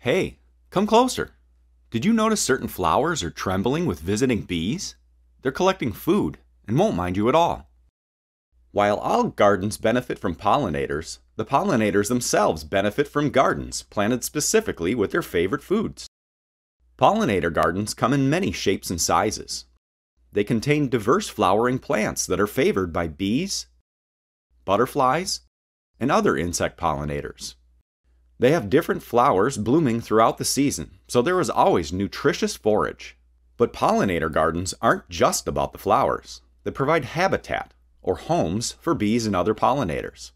Hey, come closer. Did you notice certain flowers are trembling with visiting bees? They're collecting food and won't mind you at all. While all gardens benefit from pollinators, the pollinators themselves benefit from gardens planted specifically with their favorite foods. Pollinator gardens come in many shapes and sizes. They contain diverse flowering plants that are favored by bees, butterflies, and other insect pollinators. They have different flowers blooming throughout the season, so there is always nutritious forage. But pollinator gardens aren't just about the flowers. They provide habitat, or homes, for bees and other pollinators.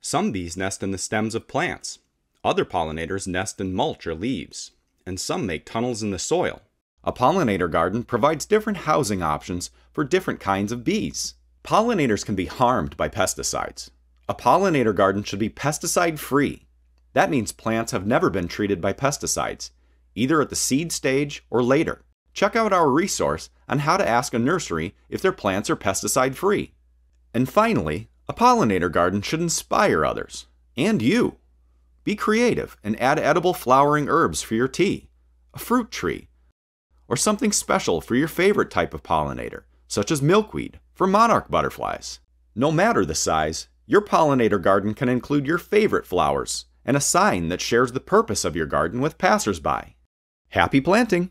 Some bees nest in the stems of plants. Other pollinators nest in mulch or leaves. And some make tunnels in the soil. A pollinator garden provides different housing options for different kinds of bees. Pollinators can be harmed by pesticides. A pollinator garden should be pesticide free. That means plants have never been treated by pesticides, either at the seed stage or later. Check out our resource on how to ask a nursery if their plants are pesticide free. And finally, a pollinator garden should inspire others, and you. Be creative and add edible flowering herbs for your tea, a fruit tree, or something special for your favorite type of pollinator, such as milkweed for monarch butterflies. No matter the size, your pollinator garden can include your favorite flowers and a sign that shares the purpose of your garden with passersby. Happy planting!